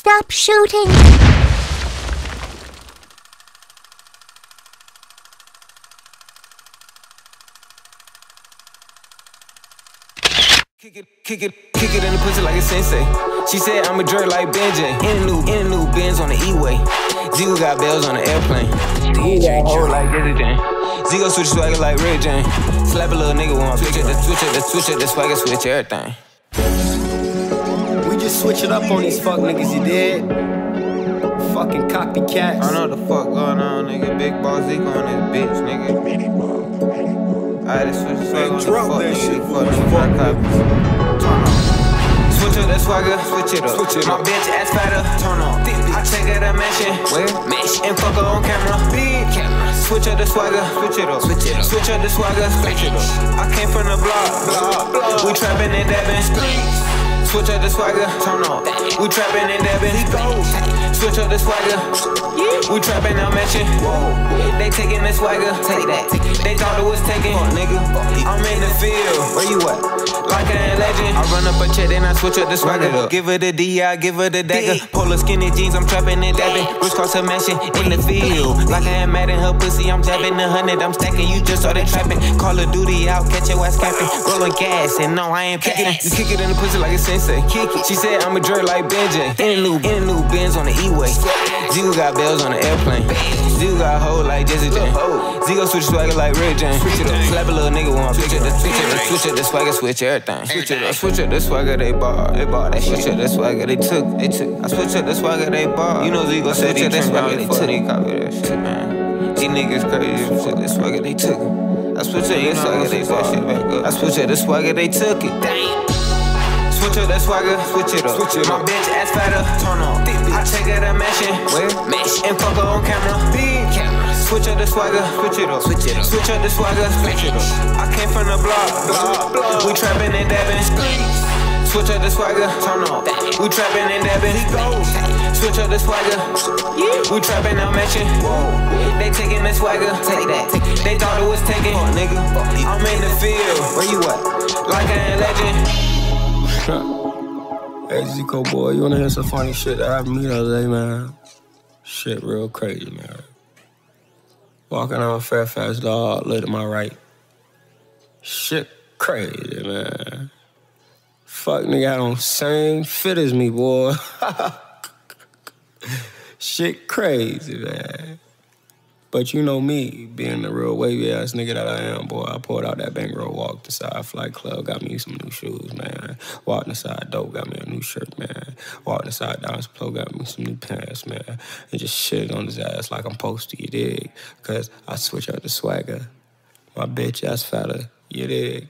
Stop shooting! Kick it, kick it, kick it in the pussy like a sensei. She said I'm a jerk like Benji. In a new, in a new Benz on the E-way. Zeeko got bells on the airplane. He got hold like everything. Zeeko switch swagger like Red Jane. Slap a little nigga one, switch it, the switch it, the switch it, the swagger switch everything. We switch it up on these fuck niggas, you did? Fucking copycats. I know what the fuck going on, nigga. Big ball Zeeko on this bitch, nigga. Alright, let's switch swagger on the drop fuck that nigga. shit, Fuck boy. nigga, my copies. Turn on. Switch up that swagger, switch it up. Switch it My bitch ass fatter, turn on. I take her to mansion, where? Mesh, and fuck her on camera. Big camera. Switch up the swagger, switch it up. Switch it up. Switch up the swagger, switch it up. I came from the block, block, block. We trapping and dabbing. Switch up the swagger, turn on. We trapping and dabbing. Switch up the swagger. We trapping out mansion. They taking the swagger, take that. They thought it was taken, nigga. I'm in the field. Where you at? Like I ain't legend. I run up a check, then I switch up the swagger. Give her the D, I give her the dagger. Polar skinny jeans, I'm trapping and dabbing. Wrist cross her mansion in the field. Like I ain't mad at her pussy, I'm jabbing the hundred. I'm stacking, you just started trapping. Call of Duty out, catch your ass capping. Rolling gas, and no, I ain't packing. You kick it in the pussy like a sensei. Kick it. She said I'm a jerk like Benji. In a new, in a new Benz on the E-way. Zeeko got bells on the airplane. Zeeko got hold like Jesse Jane. Zeeko switch swagger like Red Jane. Switch it up, slap a little nigga one. Switch it, the switch it, the switch it, the swagger switch everything. Switch it, up, switch it, the swagger they bought. They bought that switch it, the swagger they took. They took. I switch it, the swagger they bought. You know Zeeko said he that swagger they took. They copy that shit, man. These niggas crazy. Switch it, the swagger they took. I switch it, the swagger they bought. Up. I switch it, the swagger they took it. Damn. Switch up that swagger, switch it up. Switch it My bitch ass fatter, turn on. I take her to mansion, where? Mesh, and fuck her on camera. Big camera. Switch up the swagger, switch it up. Switch it up. Switch up the swagger, switch it up. I came from the block, block, block. We trapping and dabbing. Switch up the swagger, turn on. We trapping and dabbing. Switch up the swagger. We trapping out mansion. They taking the swagger, take that. They thought it was taken, nigga. I'm in the field. Where you at? Like I ain't legend. Hey, Zeeko boy, you wanna hear some funny shit that happened to me the other day, man? Shit real crazy, man. Walking on Fairfax, dog, look to my right. Shit crazy, man. Fuck nigga had on same fit as me, boy. Shit crazy, man. But you know me, being the real wavy ass nigga that I am, boy. I pulled out that bankroll, walked the side flight club, got me some new shoes, man. Walked the side dope, got me a new shirt, man. Walked the side dance pro, got me some new pants, man. And just shit on his ass like I'm supposed to, you dig? Cause I switch out the swagger. My bitch ass fatter, you dig?